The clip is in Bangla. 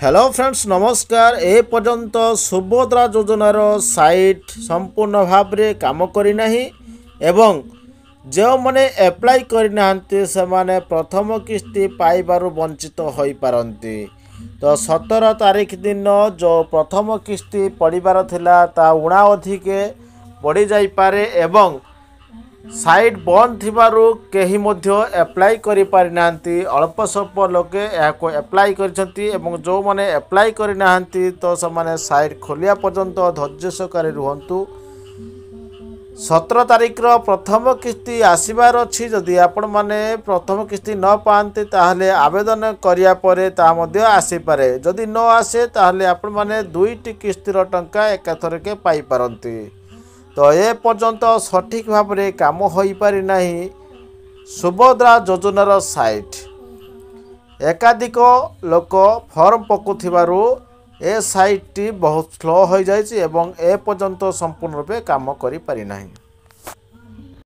হ্যালো ফ্রেন্ডস নমস্কার এ পর্যন্ত সুভদ্রা যোজনার সাইট সম্পূর্ণ ভাবে কাম করি না এবং যে মানে এপ্লাই করে না সে প্রথম কিস্তি পাইবার বঞ্চিত হয়ে পারতি তো সতের তারিখ দিন যে প্রথম কিস্তি পড়িবার লা তা উণা অধিকে পড়ি যাইপারে এবং ସାଇଟ୍ ବନ୍ଦ ଥିବାରୁ କେହି ମଧ୍ୟ ଆପ୍ଲାଏ କରିପାରିନାହାନ୍ତି ଅଳ୍ପ ସ୍ୱଳ୍ପ ଲୋକେ ଏହାକୁ ଆପ୍ଲାଏ କରିଛନ୍ତି ଏବଂ ଯେଉଁମାନେ ଆପ୍ଲାଏ କରିନାହାନ୍ତି ତ ସେମାନେ ସାଇଟ୍ ଖୋଲିବା ପର୍ଯ୍ୟନ୍ତ ଧୈର୍ଯ୍ୟ ସହକାରେ ରୁହନ୍ତୁ ସତର ତାରିଖର ପ୍ରଥମ କିସ୍ତି ଆସିବାର ଅଛି ଯଦି ଆପଣମାନେ ପ୍ରଥମ କିସ୍ତି ନ ପାଆନ୍ତି ତାହେଲେ ଆବେଦନ କରିବା ପରେ ତାହା ମଧ୍ୟ ଆସିପାରେ ଯଦି ନ ଆସେ ତାହେଲେ ଆପଣମାନେ ଦୁଇଟି କିସ୍ତିର ଟଙ୍କା ଏକାଥରକେ ପାଇପାରନ୍ତି ତ ଏପର୍ଯ୍ୟନ୍ତ ସଠିକ୍ ଭାବରେ କାମ ହୋଇପାରିନାହିଁ ସୁଭଦ୍ରା ଯୋଜନାର ସାଇଟ୍ ଏକାଧିକ ଲୋକ ଫର୍ମ ପକାଉଥିବାରୁ ଏ ସାଇଟ୍ଟି ବହୁତ ସ୍ଲୋ ହୋଇଯାଇଛି ଏବଂ ଏପର୍ଯ୍ୟନ୍ତ ସମ୍ପୂର୍ଣ୍ଣ ରୂପେ କାମ କରିପାରିନାହିଁ